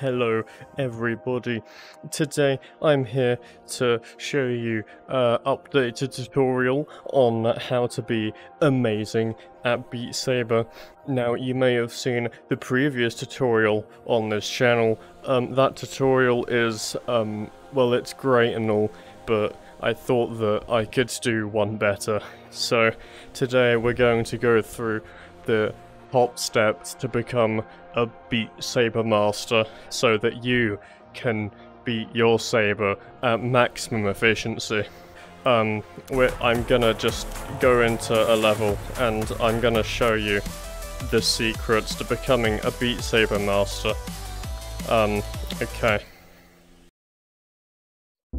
Hello everybody. Today I'm here to show you an updated tutorial on how to be amazing at Beat Saber. Now you may have seen the previous tutorial on this channel. Um, that tutorial is, um, well it's great and all, but I thought that I could do one better. So today we're going to go through the top steps to become a Beat Saber master so that you can beat your saber at maximum efficiency. Um, I'm gonna just go into a level and I'm gonna show you the secrets to becoming a Beat Saber master. Um, okay.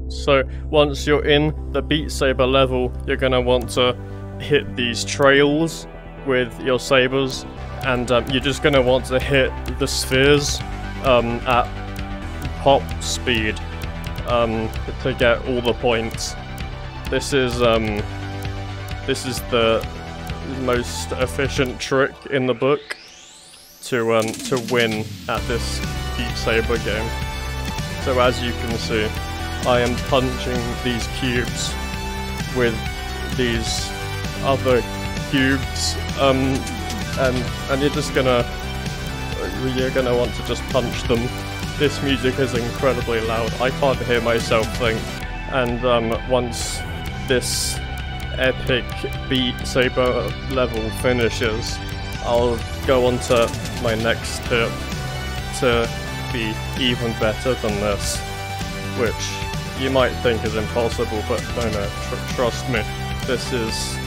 So, once you're in the Beat Saber level, you're gonna want to hit these trails with your sabers, and um, you're just going to want to hit the spheres um, at pop speed um, to get all the points. This is um, this is the most efficient trick in the book to um, to win at this Beat Saber game. So as you can see, I am punching these cubes with these other cubes, um, and and you're just gonna you're gonna want to just punch them. This music is incredibly loud. I can't hear myself think, and um, once this epic beat saber level finishes, I'll go on to my next tip to be even better than this, which you might think is impossible, but no, no, tr trust me, this is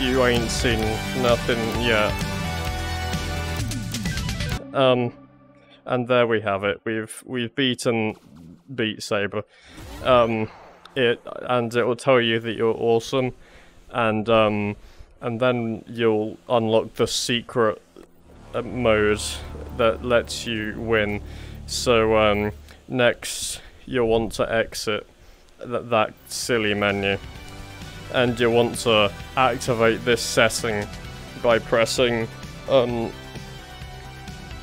you ain't seen nothing yet. Um, and there we have it. We've we've beaten Beat Saber. Um, it and it will tell you that you're awesome, and um, and then you'll unlock the secret uh, mode that lets you win. So um, next you'll want to exit that that silly menu and you want to activate this setting by pressing um,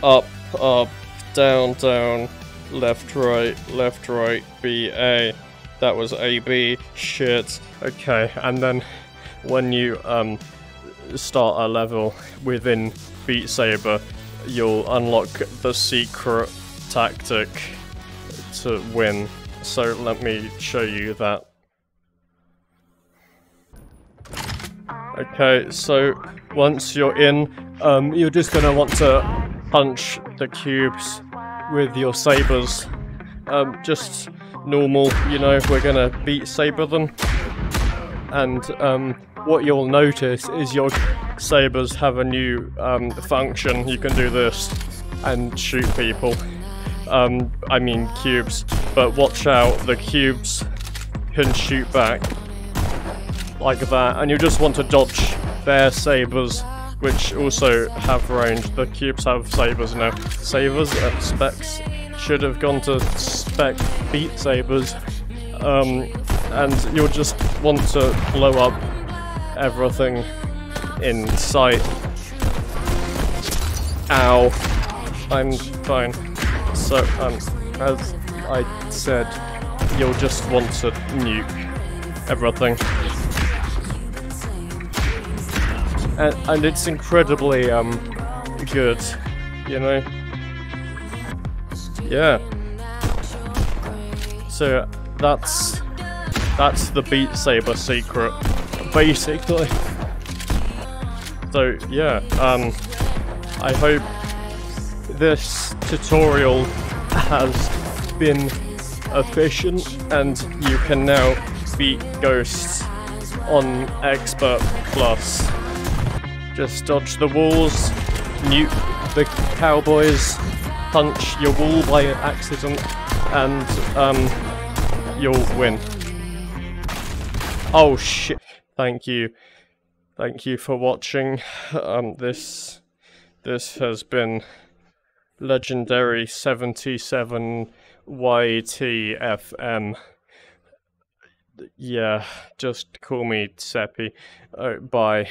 up, up, down, down, left, right, left, right, B, A. That was A, B, shit. Okay, and then when you um, start a level within Beat Saber, you'll unlock the secret tactic to win. So let me show you that. Okay, so once you're in, um, you're just gonna want to punch the cubes with your sabers. Um, just normal, you know, we're gonna beat saber them. And um, what you'll notice is your sabers have a new um, function. You can do this and shoot people. Um, I mean cubes, but watch out, the cubes can shoot back like that, and you just want to dodge their sabers, which also have range. The cubes have sabers now. Sabers, uh, specs should have gone to spec beat sabers, um, and you'll just want to blow up everything in sight. Ow. I'm fine. So, um, as I said, you'll just want to nuke everything. And, and it's incredibly um good, you know. Yeah. So that's that's the Beat Saber secret, basically. So yeah, um, I hope this tutorial has been efficient and you can now beat ghosts on Expert Plus. Just dodge the walls, nuke the cowboys, punch your wall by accident, and um, you'll win. Oh shit! Thank you, thank you for watching. Um, this this has been legendary 77 YTFM. Yeah, just call me Seppy. Oh, bye.